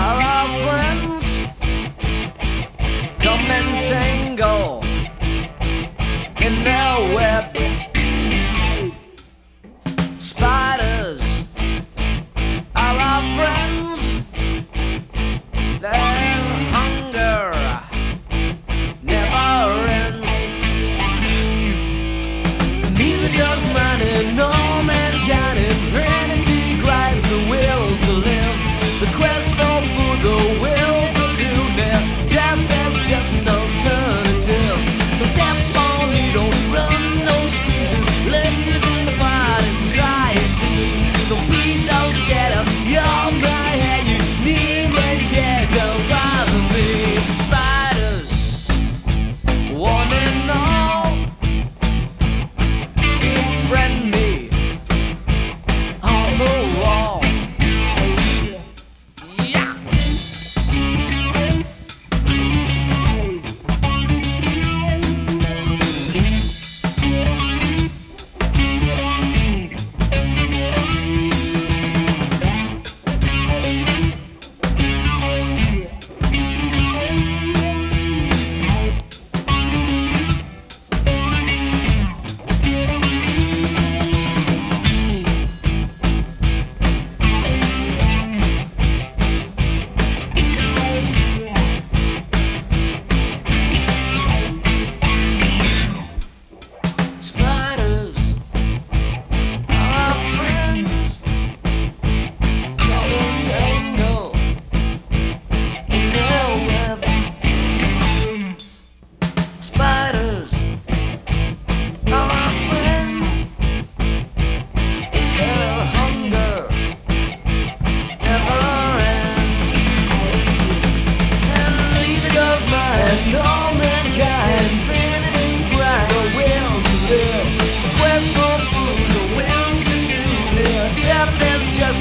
All right.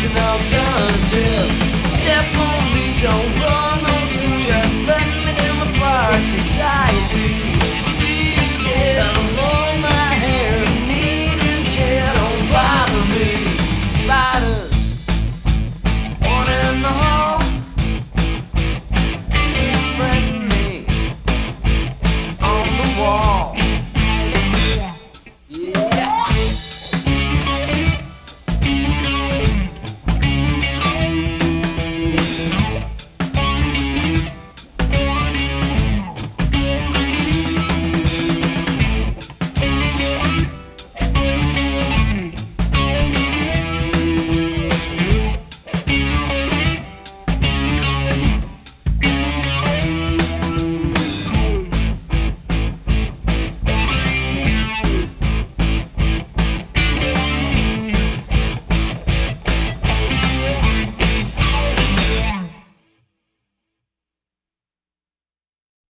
an alternative. Step on me, don't run, also just let me do my part. Decide.